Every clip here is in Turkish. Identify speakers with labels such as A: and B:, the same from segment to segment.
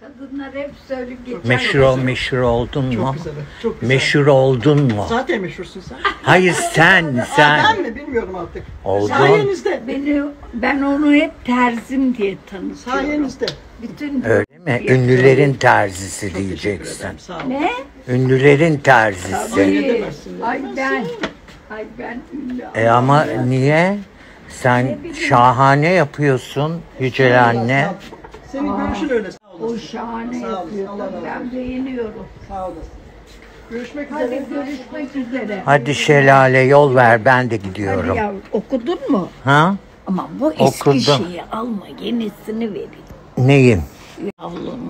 A: Kadınlar hep söyleyip geçer.
B: Meşhur ol, meşhur oldun mu?
C: Çok güzel. Çok güzel.
B: Meşhur oldun mu?
C: Zaten meşhursun sen.
B: Hayır sen,
C: Ben
B: sen.
C: mi bilmiyorum artık.
B: Oldun.
C: Sayenizde.
A: Beni, ben onu hep terzim diye tanıtıyorum.
C: Sayenizde.
A: Bütün
B: Öyle mi? Ünlülerin terzisi
C: Çok
B: diyeceksin.
C: Sağ olun.
A: Ne?
B: Ünlülerin terzisi.
C: Demezsin.
A: Ay ben. Ay ben ünlü.
B: E ama niye? Sen şahane yapıyorsun Yücel anne.
C: Senin görüşün öyle. Sağ
A: O
C: olasın.
A: şahane
C: Sağ olasın.
A: yapıyor.
C: Allah razı olsun.
A: Ben beğeniyorum.
C: Sağ olasın. Görüşmek
A: Hadi
C: üzere.
A: görüşmek üzere.
B: Hadi Şelale yol ver ben de
A: Hadi
B: gidiyorum.
A: yavrum okudun mu?
B: Ha?
A: Ama bu eski
B: Okudum.
A: şeyi alma yenisini vereyim.
B: Neyim?
A: Yavrum.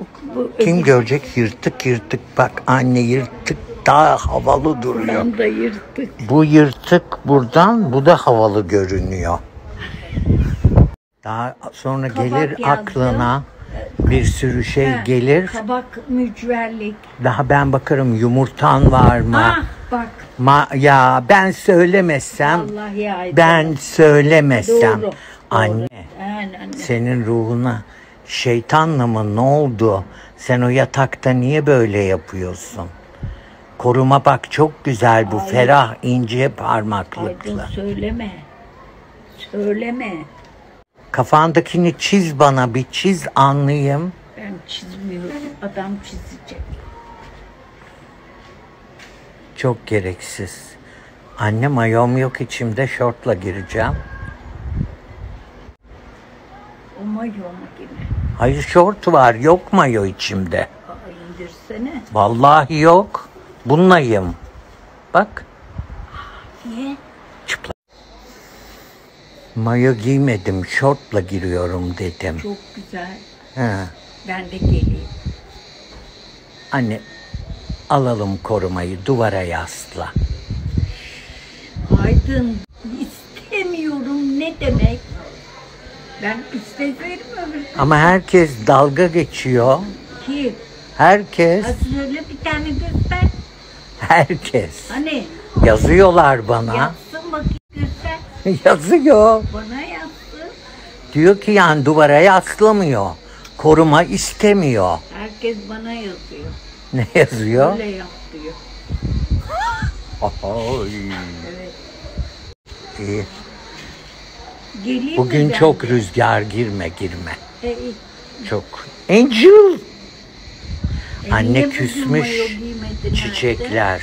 A: Oku, bu
B: Kim
A: öbür-
B: görecek yırtık yırtık bak anne yırtık daha havalı duruyor.
A: Buradan da yırtık.
B: Bu yırtık buradan bu da havalı görünüyor. Daha sonra
A: Kabak
B: gelir
A: yazdım.
B: aklına bir sürü şey
A: Ha,
B: gelir.
A: Kabak mücverlik.
B: Daha ben bakarım yumurtan var mı?
A: Ah bak.
B: Ma ya ben söylemesem
A: Vallahi ay.
B: ben söylemesem
A: Doğru, doğru.
B: anne
A: Aynen.
B: senin ruhuna şeytanla mı ne oldu? Sen o yatakta niye böyle yapıyorsun? Koruma bak çok güzel bu ferah ince parmaklıklı.
A: Aydın söyleme. Söyleme.
B: Kafandakini çiz bana bir çiz anlayayım.
A: Ben çizmiyorum. Adam çizecek.
B: Çok gereksiz. Anne mayom yok içimde şortla gireceğim.
A: O mayo mu yine?
B: Hayır şort var yok mayo içimde.
A: Aa, indirsene.
B: Vallahi yok. Bunlayım. Bak
A: Niye?
B: Mayo giymedim şortla giriyorum dedim.
A: Çok güzel.
B: He.
A: Ben de geleyim.
B: Anne alalım korumayı duvara yasla.
A: Aydın istemiyorum ne demek? Ben isteseydim öbür
B: Ama herkes dalga geçiyor.
A: ki.
B: Herkes,
A: Hadi öyle bir tane göster.
B: herkes.
A: Hani
B: Yazıyorlar bana.
A: göster.
B: Yazıyor.
A: Bana yapsın.
B: Diyor ki yani duvara yaslamıyor. Koruma istemiyor.
A: Herkes bana yazıyor.
B: Ne yazıyor?
A: Öyle yap diyor. Evet.
B: iyi.
A: Geleyim mi
B: Bugün
A: ben
B: çok rüzgar girme girme.
A: E, iyi.
B: Çok. Angel.
A: E,
B: Anne
A: bugün
B: küsmüş.
A: mayo giymedin
B: Çiçekler.